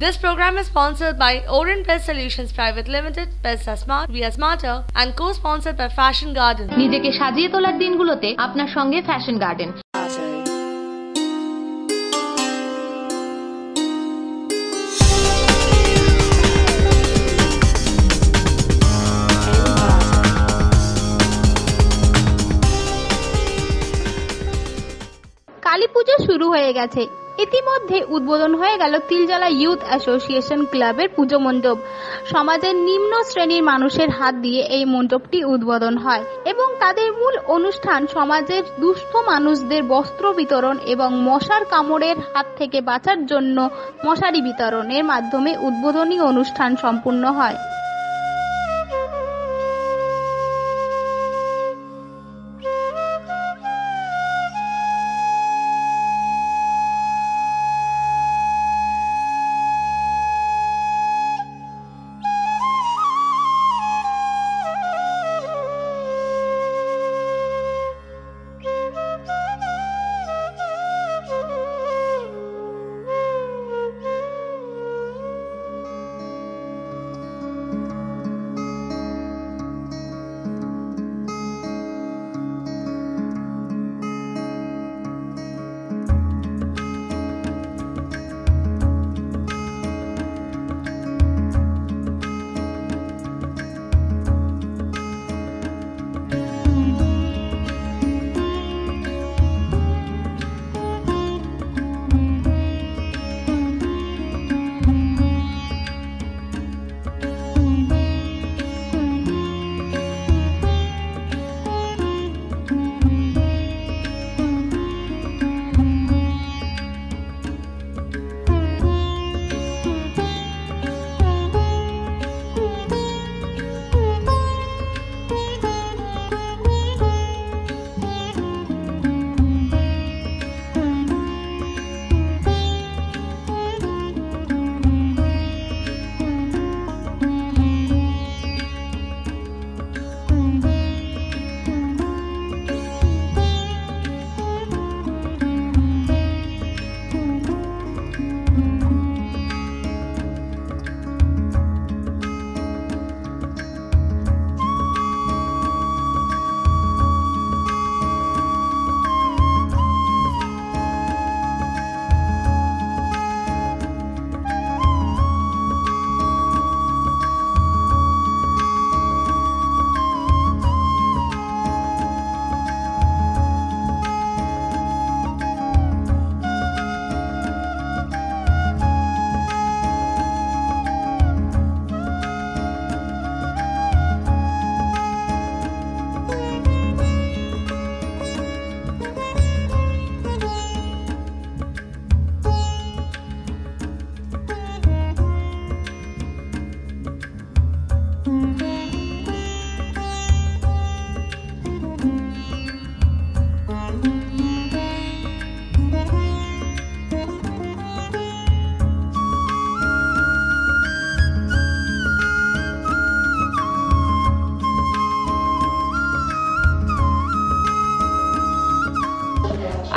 This program is sponsored by Orient Best Solutions Private Limited, Best are Smart, We are Smarter, and co-sponsored by Fashion Garden. নিজেকে সাজিয়ে তোলার দিনগুলোতে আপনার সঙ্গে fashion garden Kali পুজো শুরু হয়ে গেছে ইতিমধ্যে উদ্বোধন হয়ে গেল তিলজলা ইউথ অ্যাসোসিয়েশন ক্লাবের পুজো মণ্ডপ। সমাজের নিম্ন শ্রেণির মানুষের হাত দিয়ে এই মণ্ডপটি উদ্বোধন হয় এবং তাদের মূল অনুষ্ঠান সমাজের দুস্থ মানুষদের বস্ত্র বিতরণ এবং মশার কামড়ের হাত থেকে বাঁচার জন্য মশারি বিতরণের মাধ্যমে উদ্বোধনী অনুষ্ঠান সম্পূর্ণ হয়।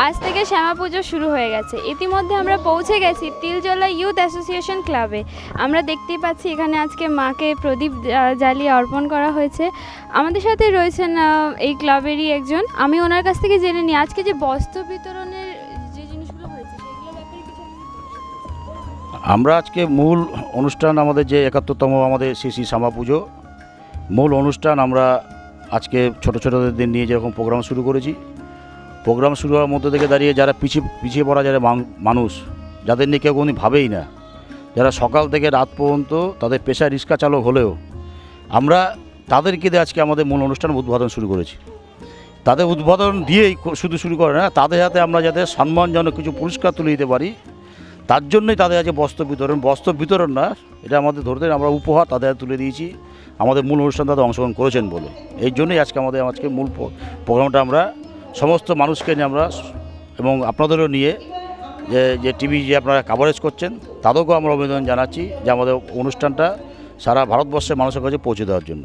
আজ থেকে শ্যামা পুজো শুরু হয়ে গেছে। ইতিমধ্যে আমরা পৌঁছে গেছি তিলজলা ইউথ অ্যাসোসিয়েশন ক্লাবে। আমরা দেখতেই পাচ্ছি এখানে আজকে মাকে প্রদীপ জ্বালিয়ে অর্পণ করা হয়েছে। আমাদের সাথে রয়েছেন এই ক্লাবেরই একজন। আমি ওনার কাছ থেকে জেনে নিই, আজকে যে বস্ত্র বিতরণের যে জিনিসগুলো হয়েছে আমরা আজকে মূল অনুষ্ঠান আমাদের যে একাত্তরতম আমাদের শ্রী শ্রী শ্যামা পুজো, মূল অনুষ্ঠান আমরা আজকে ছোট ছোটদের নিয়ে যেরকম প্রোগ্রাম শুরু করেছি। প্রোগ্রাম শুরু হওয়ার মধ্যে থেকে দাঁড়িয়ে যারা পিছিয়ে পিছিয়ে পড়া যারা মানুষ, যাদের নিয়ে কেউ কোনো ভাবেই না, যারা সকাল থেকে রাত পর্যন্ত তাদের পেশায় রিক্সা চালক হলেও, আমরা তাদেরকে দিয়ে আজকে আমাদের মূল অনুষ্ঠান উদ্বোধন শুরু করেছি। তাদের উদ্বোধন দিয়েই শুধু শুরু করে না, তাদের হাতে আমরা যাতে সম্মানজনক কিছু পুরস্কার তুলে দিতে পারি, তার জন্যই তাদের আছে বস্ত্র বিতরণ বস্ত্র বিতরণ না, এটা আমাদের ধরতে আমরা উপহার তাদের হাতে তুলে দিয়েছি, আমাদের মূল অনুষ্ঠান তাদের অংশগ্রহণ করেছেন বলে। এই জন্যই আজকে আমাদের, আজকে মূল প্রোগ্রামটা আমরা সমস্ত মানুষকে নিয়ে আমরা এবং আপনাদেরও নিয়ে যে যে টিভি যে আপনারা কাভারেজ করছেন, তাদেরকেও আমরা অভিনন্দন জানাচ্ছি যে আমাদের অনুষ্ঠানটা সারা ভারতবর্ষের মানুষের কাছে পৌঁছে দেওয়ার জন্য।